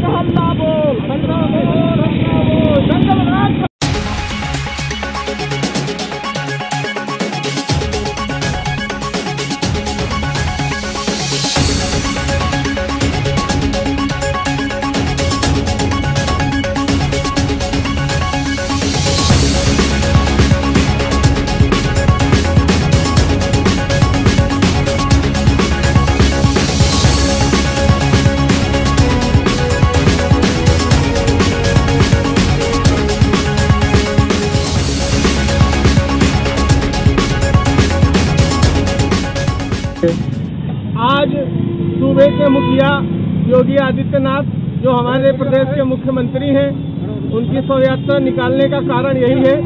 Sa halaman! आज सूबे के मुखिया योगी आदित्यनाथ, जो हमारे प्रदेश के मुख्यमंत्री हैं, उनकी शव यात्रा निकालने का कारण यही है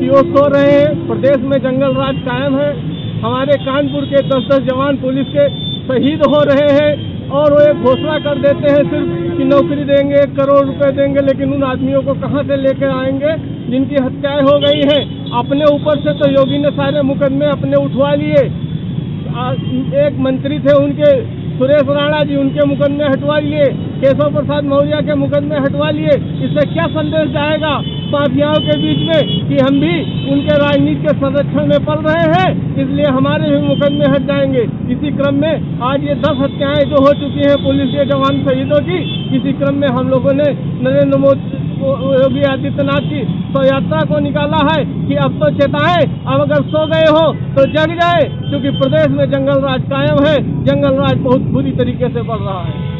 कि वो सो रहे हैं। प्रदेश में जंगल राज कायम है। हमारे कानपुर के दस दस जवान पुलिस के शहीद हो रहे हैं और वो एक घोषणा कर देते हैं सिर्फ़ कि नौकरी देंगे, एक करोड़ रुपए देंगे, लेकिन उन आदमियों को कहाँ से लेकर आएँगे? जिनकी हत्याएँ हो गई हैं। अपने ऊपर से तो योगी ने सारे मुकदमे अपने उठवा लिए। एक मंत्री थे उनके, सुरेश राणा जी, उनके मुकदमे हटवा लिए, केशव प्रसाद मौर्य के मुकदमे हटवा लिए। इससे क्या संदेश जाएगा माफियाओं के बीच में कि हम भी उनके राजनीति के संरक्षण में पड़ रहे हैं, इसलिए हमारे भी मुकदमे हट जाएँगे। इसी क्रम में आज ये दस हत्याएँ जो हो चुकी हैं पुलिस के जवान शहीदों की, इसी क्रम में हम लोगों ने नरेंद्र मोदी योगी आदित्यनाथ की तो यात्रा को निकाला है कि अब तो चेताएँ, अब अगर सो गए हो तो जग जाए, क्योंकि प्रदेश में जंगल राज कायम है। जंगल राज बहुत बुरी तरीके से बढ़ रहा है।